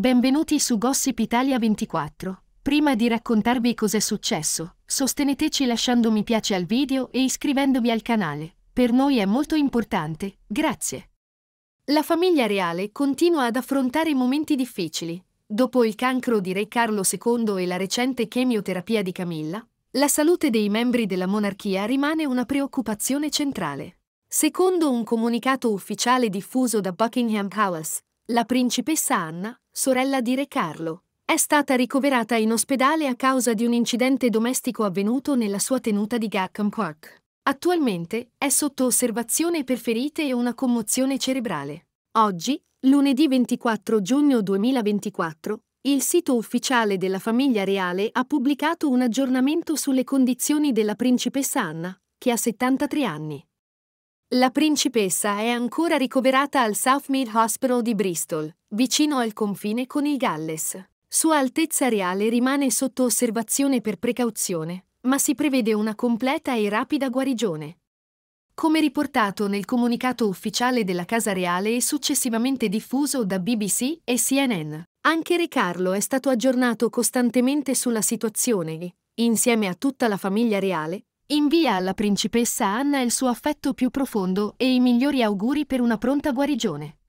Benvenuti su Gossip Italia 24. Prima di raccontarvi cos'è successo, sosteneteci lasciando mi piace al video e iscrivendovi al canale. Per noi è molto importante, grazie. La famiglia reale continua ad affrontare momenti difficili. Dopo il cancro di Re Carlo II e la recente chemioterapia di Camilla, la salute dei membri della monarchia rimane una preoccupazione centrale. Secondo un comunicato ufficiale diffuso da Buckingham Palace, la principessa Anna, sorella di Re Carlo, è stata ricoverata in ospedale a causa di un incidente domestico avvenuto nella sua tenuta di Gackham Park. Attualmente è sotto osservazione per ferite e una commozione cerebrale. Oggi, lunedì 24 giugno 2024, il sito ufficiale della famiglia reale ha pubblicato un aggiornamento sulle condizioni della principessa Anna, che ha 73 anni. La principessa è ancora ricoverata al Southmead Hospital di Bristol, vicino al confine con il Galles. Sua Altezza Reale rimane sotto osservazione per precauzione, ma si prevede una completa e rapida guarigione. Come riportato nel comunicato ufficiale della Casa Reale e successivamente diffuso da BBC e CNN, anche Re Carlo è stato aggiornato costantemente sulla situazione e, insieme a tutta la famiglia reale, invia alla principessa Anna il suo affetto più profondo e i migliori auguri per una pronta guarigione.